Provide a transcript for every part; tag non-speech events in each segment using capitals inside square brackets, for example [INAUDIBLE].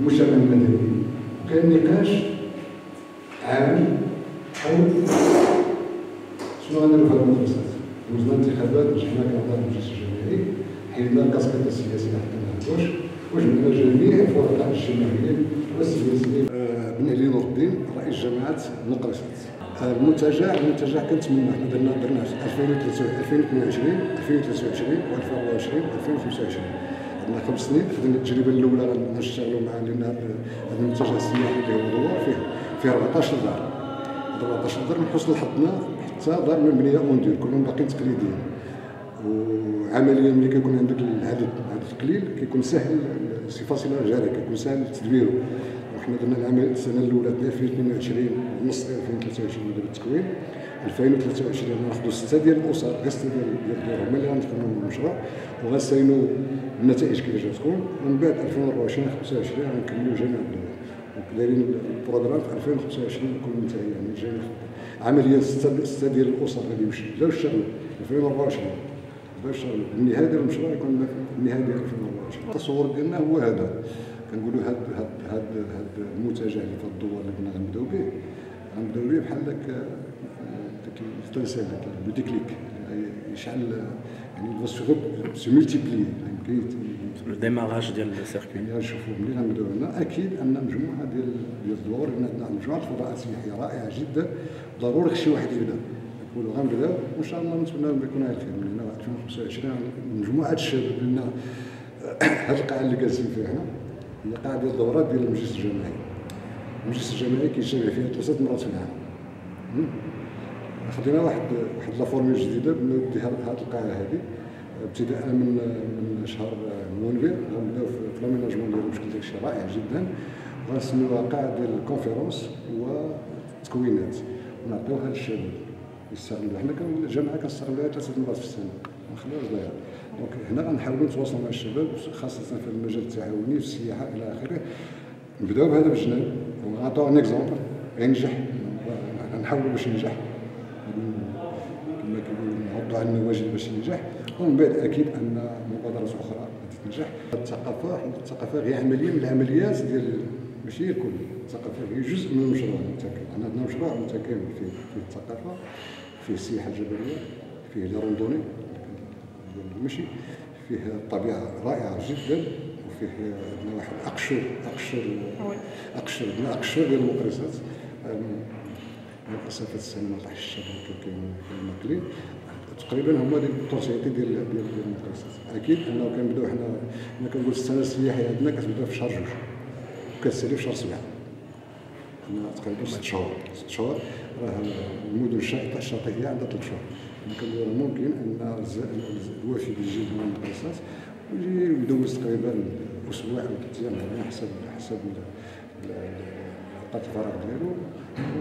المجتمع المدني. وكان نقاش عام حول شنو غنديرو في المدرسات دوزنا انتخابات نجحنا كنهضر المجلس الجماهيري. حيدنا الكاسكيطه السياسيه حتى ما عندوش. وجبنا جميع الفرقاء الاجتماعيين والسياسيين بن علي نور الدين رئيس جماعة نقرسات المنتجع المنتجع كنتمنى حنا درنا درنا 2022 2023 و2024 و2025 عندنا خمس سنين خدمنا التجربه الاولى غنشتغلوا مع لأن هذا المنتجع السياحي اللي هو دوار فيه فيه 14 دار. 14 دار من حسن حظنا حتى دار مبنيه اوندير كلهم باقيين تقليديين. وعمليا ملي كيكون عندك العدد عدد قليل كيكون سهل صفه جاريه كيكون سهل تدبيره وحنا درنا العمل السنة الأولى 2022 ونص 2023 ديال التكوين. 2023 ناخذوا سته ديال الاسر غير سته ديال ديال هما اللي غنتكلموا من المشروع. وغنساينوا النتائج كيفاش غتكون. ومن بعد 2024 25 غنكملوا جميع دايرين البروغرام في 2025 يكون منتهي يعني جميع عمليا سته سته ديال الاسر غادي يمشي. بداو الشغل 2024 باش النهاية ديال المشروع يكون النهايه ديال 2024 التصور ديالنا هو هذا. كنقولوا هاد هاد هاد هاد المنتجع اللي في الدور اللي كنا غنبداو به غنبداو به بحال داك داك التنسيق داك le déclic يشعل يعني se multiplier. يعني le démarrage ديال ال circuit يعني غنشوفوا ملي غنبداو هنا. أكيد أن مجموعة ديال ديال الدور عندنا مجموعه الفضاءات السياحيه رائعة جدا. ضروري شي واحد يبدأ. نقولوا غنبداو. وإن شاء الله نتمنى يكون على خير. من هنا 2025 مجموعة الشباب لأن [COUGHS] هذه القاعة اللي جالسين فيها هنا. قاعه ديال الدورات ديال المجلس الجماعي المجلس الجماعي كيجتمع فيها ثلاثة مرات في العام خدينا واحد واحد la formule جديدة بندي هذه القاعة هذه ابتداء من من شهر نوفمبر غنبداو في l'aménagement ديال بشكل داكشي رائع جدا. غنسميوها قاعة ديال ال conférence وتكوينات ونعطيوها للشباب يستغلوا. حنا الجامعة كنستغلوها ثلاثة مرات في السنة. نخليوهاش ضايعه donc هنا غنحاولوا نتواصلوا مع الشباب خاصة في المجال التعاوني في السياحة إلى آخره. نبدأو بهذا بالجنان ونعطيو ان اكزومبل غينجح غنحاولوا باش ينجح. كما كيقولوا نعضوا على النواجذ باش ينجح. ومن بعد أكيد أن مبادرات أخرى غادي تنجح. الثقافة الثقافة غير عملية من العمليات ديال ماشي هي الكل. الثقافة هي جزء من المشروع المتكامل. عندنا عندنا مشروع متكامل فيه فيه الثقافة فيه السياحة الجبلية فيه لي روندوني المشي فيه الطبيعه رائعة جدا وفيه واحد أقشر أقشر أقشر عندنا أقشر ديال المقرصات. مسافه تاع الشباب كاين تقريبا هما ديك التورسيتي ديال ديال المقرصات. أكيد أنه كنبداو حنا أنا كنقول السنة السياحيه عندنا كتبدا في شهر جوج. وكتسالي في شهر سبعة. تقريبا ست شهور. ست شهور. راه المدن الشاطئيه عندها ثلاث شهور. كنقول ممكن أن الوافد يجي من المدرسات ويجي يدوز تقريبا أسبوع أو ثلاث أيام حسب حسب اوقات الفراغ ديالو.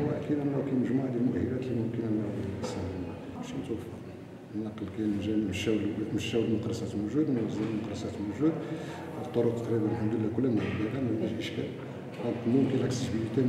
وأكيد أنه كاين مجموعة ديال المؤهلات اللي ممكن انه يستعمل باش نتوفر. النقل كاين جانب مشاو مشاو المقرصات موجود مخزن المقرصات موجود. الطرق تقريبا الحمد لله كلها معبده ما فيهاش إشكال. دونك ممكن الاكسسبيليتي